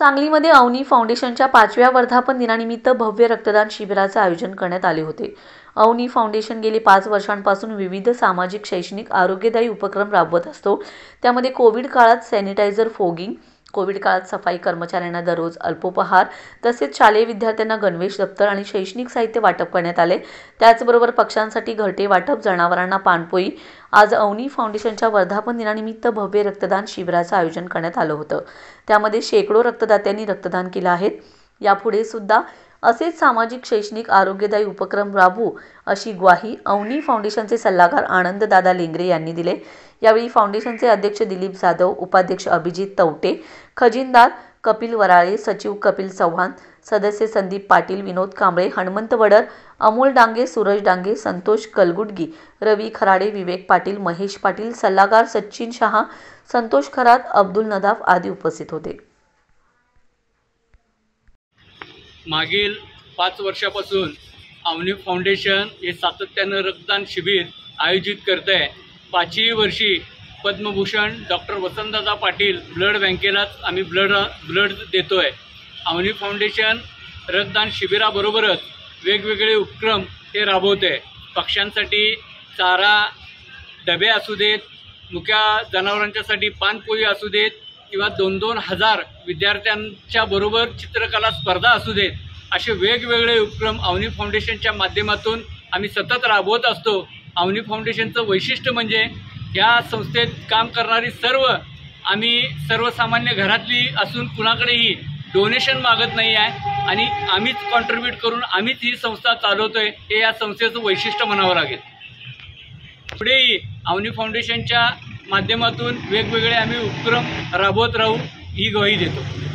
सांगलीमध्ये अवनी फाउंडेशनच्या पाचव्या वर्धापन दिनानिमित्त भव्य रक्तदान शिबिराचे आयोजन करण्यात आले होते. अवनी फाउंडेशन गेली पाच वर्षांपासून विविध सामाजिक शैक्षणिक आरोग्यदायी उपक्रम राबवत असतो. त्यामध्ये कोविड काळात सॅनिटायझर फोगिंग कोविड काळात सफाई कर्मचाऱ्यांना दररोज अल्पोपहार तसेच शालेय विद्यार्थ्यांना गणवेश दप्तर आणि शैक्षणिक साहित्य वाटप करण्यात आले. त्याचबरोबर पक्ष्यांसाठी घरटे वाटप जनावरांना पाणपोई आज अवनी फाउंडेशनच्या वर्धापन दिनानिमित्त भव्य रक्तदान शिबिराचं आयोजन करण्यात आलं होतं. त्यामध्ये शेकडो रक्तदात्यांनी रक्तदान केलं आहे. यापुढे सुद्धा असेच सामाजिक शैक्षणिक आरोग्यदायी उपक्रम राबवू अशी ग्वाही अवनी फाउंडेशनचे सल्लागार आनंददादा लेंगरे यांनी दिले. यावेळी फाउंडेशनचे अध्यक्ष दिलीप जाधव उपाध्यक्ष अभिजित तवटे खजिनदार कपिल वराळे सचिव कपिल चव्हाण सदस्य संदीप पाटील विनोद कांबळे हणमंत वडर अमोल डांगे सूरज डांगे संतोष कलगुडगी रवी खराडे विवेक पाटील महेश पाटील सल्लागार सचिन शहा संतोष खरात अब्दुल नदाफ आदी उपस्थित होते. मागील पाच वर्षापासून अवनी फाउंडेशन हे सातत्यानं रक्तदान शिबिर आयोजित करत आहे पाचही वर्षी पद्मभूषण डॉक्टर वसंतदादा पाटील ब्लड बँकेलाच आम्ही ब्लड ब्लड देतो आहे अवनी फाउंडेशन रक्तदान शिबिराबरोबरच वेगवेगळे उपक्रम हे राबवते पक्ष्यांसाठी चारा डबे असू देत मुक्या जनावरांच्यासाठी पानपोळी असू देत किंवा दोन दोन हजार विद्यार्थ्यांच्या बरोबर चित्रकला स्पर्धा असू देत असे वेगवेगळे उपक्रम अवनी फाउंडेशनच्या माध्यमातून आम्ही सतत राबवत असतो. अवनी फाउंडेशनचं वैशिष्ट्य म्हणजे या संस्थेत काम करणारी सर्व आम्ही सर्वसामान्य घरातली असून कुणाकडेही डोनेशन मागत नाही आहे आणि आम्हीच कॉन्ट्रीब्यूट करून आम्हीच ही संस्था चालवतोय हे या संस्थेचं वैशिष्ट्य म्हणावं लागेल. पुढेही अवनी फाउंडेशनच्या माध्यमातून वेगवेगळे आम्ही उपक्रम राबवत राहू ही ग्वाही देतो.